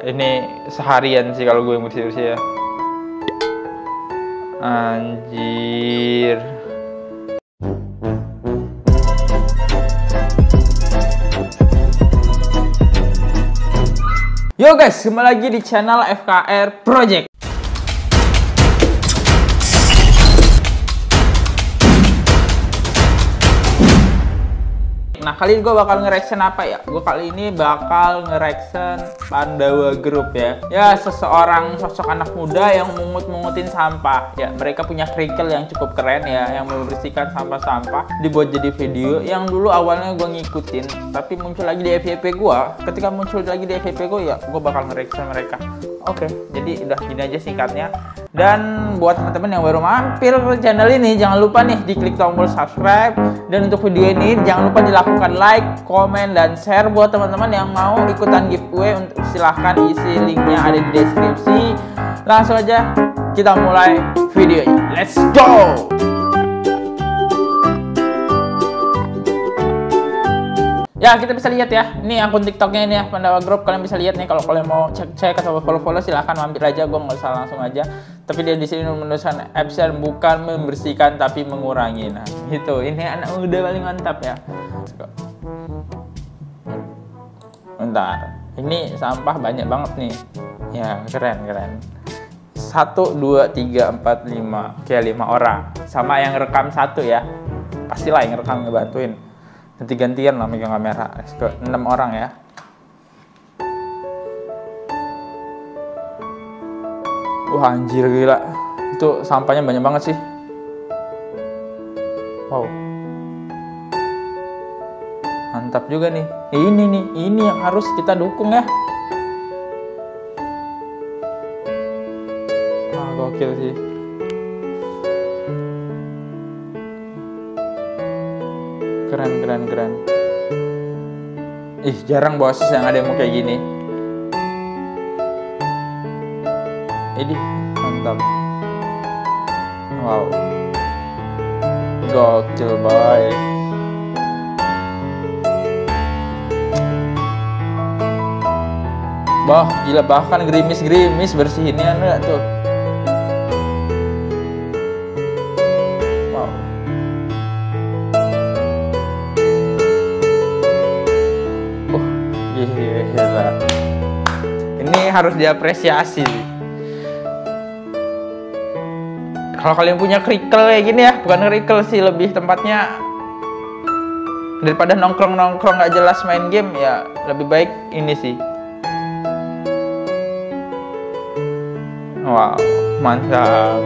ini seharian sih kalau gue yang bersih bersih ya anjir Yo guys, kembali lagi di channel FKR Project. Nah kali ini gue bakal nge-reaction apa ya? Gue kali ini bakal nge-reaction Pandawa Group ya. Ya seseorang sosok anak muda yang mungut-mungutin sampah. Ya mereka punya kerikil yang cukup keren ya Yang membersihkan sampah-sampah Dibuat jadi video yang dulu awalnya gue ngikutin Tapi muncul lagi di FYP gue Ketika muncul lagi di FYP gue ya gue bakal nge-reaction mereka. Oke jadi udah gini aja singkatnya dan buat teman-teman yang baru mampir ke channel ini, jangan lupa nih diklik tombol subscribe. Dan untuk video ini jangan lupa dilakukan like, komen, dan share buat teman-teman yang mau ikutan giveaway. Silahkan isi linknya ada di deskripsi. Langsung aja kita mulai video ini. Let's go! Ya kita bisa lihat ya, ini akun TikToknya ini ya Pandawa Group. Kalian bisa lihat nih kalau kalian mau cek-cek atau follow-follow silahkan mampir aja. Gue nggak usah langsung aja. Tapi dia di sini menuliskan absen bukan membersihkan tapi mengurangi. Nah itu ini anak muda paling mantap ya. Bentar, ini sampah banyak banget nih. Ya keren keren. Satu, dua, tiga, empat, lima, kayak lima orang. Sama yang rekam satu ya. Pastilah yang rekam ngebantuin ganti-gantian lah megang kamera 6 orang ya wah anjir gila. Itu sampahnya banyak banget sih. Wow. Mantap juga nih. Ini nih ini yang harus kita dukung ya. Wah gokil sih. Keren keren keren. Ih jarang bos yang ada yang mau kayak gini. Ini wow gokil boy Bah, gila bahkan gerimis-gerimis bersihinnya enggak tuh. Gila. Ini harus diapresiasi. Kalau kalian punya krikel kayak gini ya, bukan krikel sih lebih tempatnya daripada nongkrong-nongkrong nggak jelas main game ya lebih baik ini sih. Wow, mantap.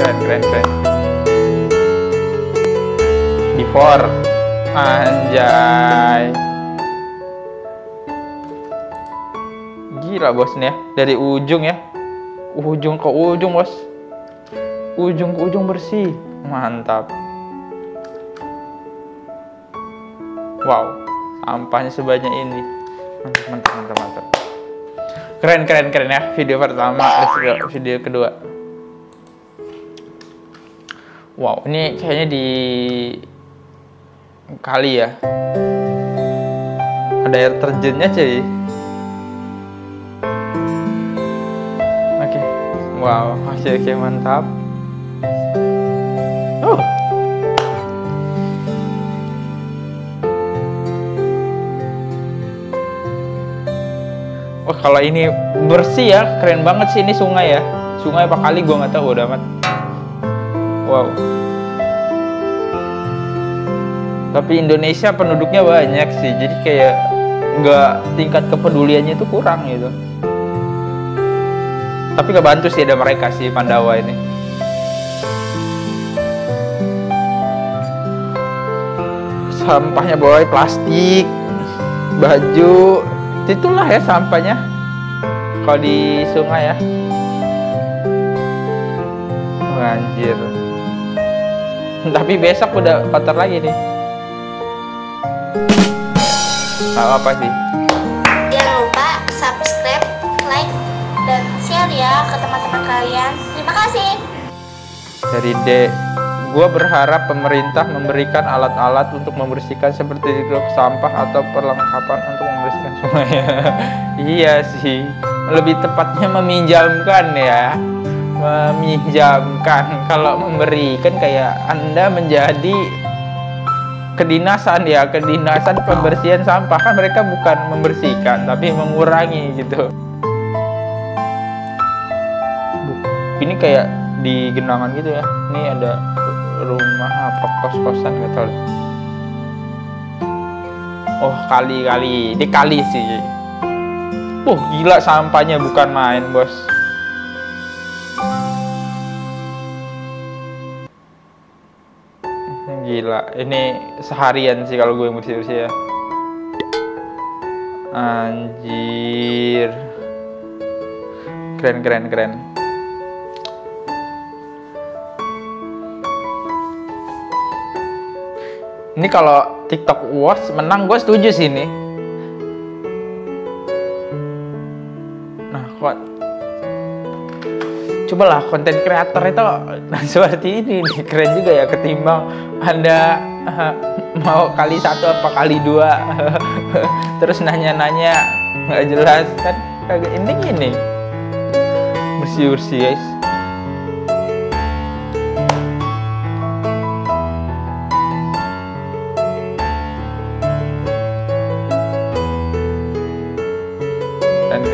Keren, keren, keren before anjay bos nih ya. Dari ujung ya. Ujung ke ujung bos. Ujung ke ujung bersih. Mantap. Wow sampahnya sebanyak ini. Mantap mantap mantap mantap. Keren keren keren ya video pertama video kedua. Wow ini kayaknya di kali ya. Ada air terjunnya cuy wow oke oke mantap oh Wah kalau ini bersih ya, keren banget sih ini sungai ya. Sungai apa kali gua nggak tahu udah amat. Wow tapi Indonesia penduduknya banyak sih jadi kayak nggak tingkat kepeduliannya itu kurang gitu tapi nggak bantu sih ada mereka sih Pandawa ini. Sampahnya boy plastik baju itulah ya sampahnya. Kalau di sungai ya. Anjir. Tapi besok udah kotor lagi nih. Tahu apa sih? Dari D Gue berharap pemerintah memberikan alat-alat untuk membersihkan seperti truk sampah atau perlengkapan untuk membersihkan sungai. iya sih, lebih tepatnya meminjamkan ya, meminjamkan. Kalau memberikan kayak anda menjadi kedinasan ya, kedinasan pembersihan sampah kan mereka bukan membersihkan tapi mengurangi gitu. Ini kayak di genangan gitu ya. Ini ada rumah apa kos-kosan gak tau oh kali kali ini kali sih. Uh gila sampahnya bukan main bos. Gila. Ini seharian sih kalau gue bersih-bersih ya. Anjir. Keren keren keren Ini kalau TikTok Awards menang, gue setuju sih ini. Nah, kok cobalah konten kreator itu nah, seperti ini nih. Keren juga ya ketimbang anda mau kali satu apa kali dua terus nanya-nanya nggak jelas kan? Kagak ini gini. Bersih bersih guys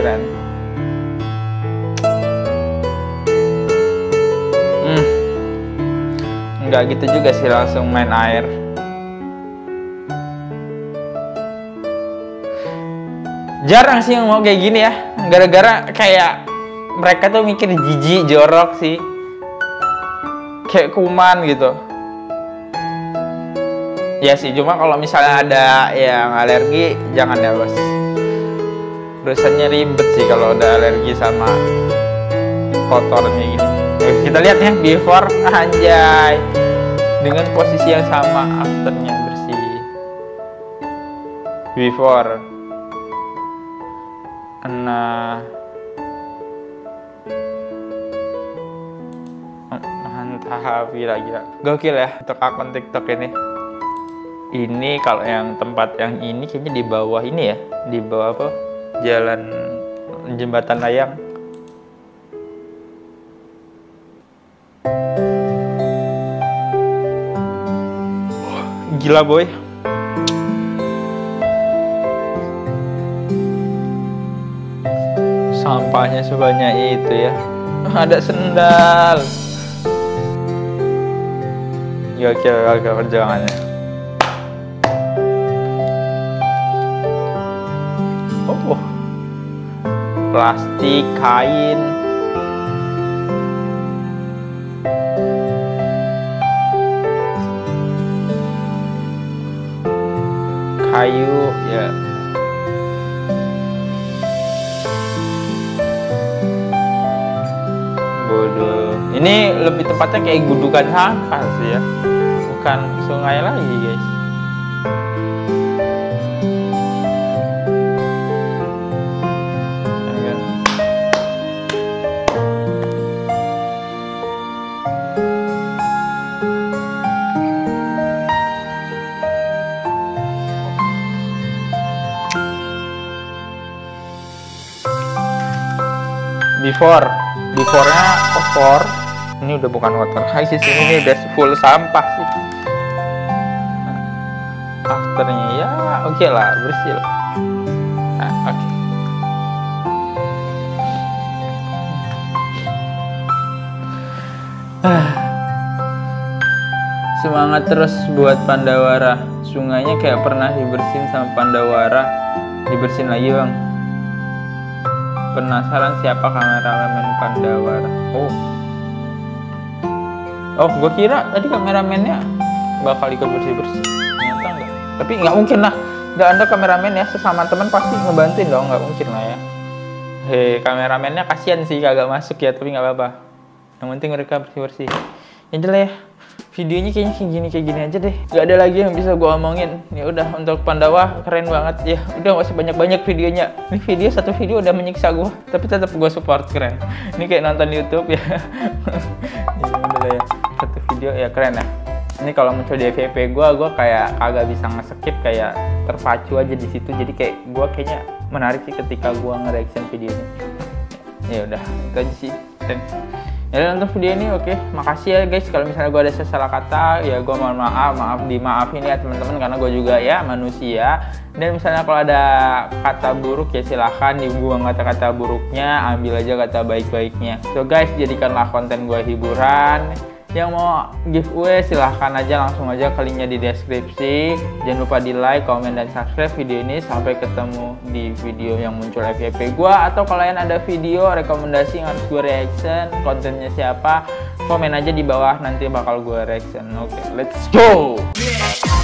keren hmm. Nggak gitu juga sih langsung main air. Jarang sih yang mau kayak gini ya. Gara-gara kayak mereka tuh mikir jijik jorok sih. Kayak kuman gitu. Ya sih cuma kalau misalnya ada yang alergi jangan ya bos urusannya ribet sih kalau udah alergi sama kotornya gini. Kita lihat ya before anjay. Dengan posisi yang sama afternya bersih. Before. Nah mantap gila gila gokil ya untuk akun tiktok ini. Ini kalau yang tempat yang ini kayaknya di bawah ini ya di bawah apa jalan jembatan layang gila boy. Sampahnya sebanyak itu ya. Ada sendal. Gokil gokil perjuangannya plastik kain. Kayu ya. Bodoh. Ini lebih tepatnya kayak gudukan sampah sih ya. Bukan sungai lagi guys before. Before-nya kotor ini udah bukan kotor lagi sih ini udah full sampah sih. Afternya ya oke lah bersih lah. Nah, oke. Semangat terus buat Pandawara. Sungainya kayak pernah dibersihin sama Pandawara. Dibersihin lagi bang penasaran siapa kameramen Pandawara oh. Oh gue kira tadi kameramennya bakal ikut bersih bersih ternyata enggak. Tapi nggak mungkin lah. Nggak ada kameramen ya sesama teman pasti ngebantuin dong nggak mungkin lah ya. Hei kameramennya kasihan sih kagak masuk ya tapi nggak apa-apa. Yang penting mereka bersih bersih ya udah lah ya videonya kayaknya kayak gini kayak gini aja deh. Gak ada lagi yang bisa gue omongin. Ya udah untuk Pandawa keren banget. Ya udah usah banyak banyak videonya. Ini video satu video udah menyiksa gue tapi tetap gue support keren. Ini kayak nonton YouTube ya. Ya udah ya satu video. Ya keren ya. Ini kalau muncul di FYP gue gue kayak kagak bisa nge-skip kayak terpacu aja di situ. Jadi kayak gue kayaknya menarik sih ketika gue nge-reaction video ini ya udah itu aja sih. Thanks ya nonton video ini oke. Makasih ya guys. Kalau misalnya gue ada salah kata ya gue mohon maaf. Maaf dimaafin ya teman-teman karena gue juga ya manusia. Dan misalnya kalau ada kata buruk ya silahkan dibuang kata-kata buruknya ambil aja kata baik-baiknya. So guys jadikanlah konten gue hiburan yang mau giveaway silahkan aja langsung aja ke linknya di deskripsi. Jangan lupa di like, komen, dan subscribe video ini. Sampai ketemu di video yang muncul FYP gue atau kalian ada video rekomendasi yang harus gue reaction kontennya siapa komen aja di bawah. Nanti bakal gue reaction. Oke okay, let's go! Yeah.